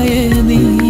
നീ